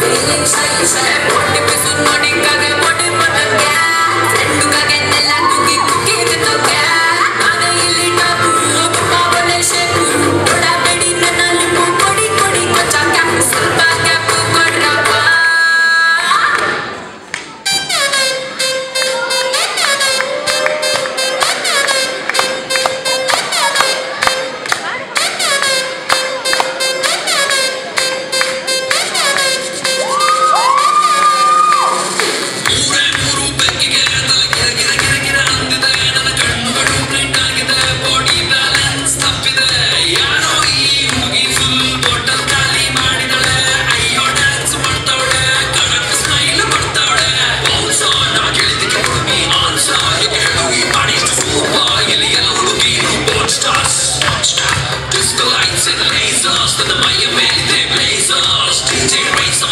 Feeling safe, safe. raise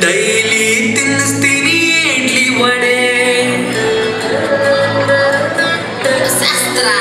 daily tins tiniedli vade sastra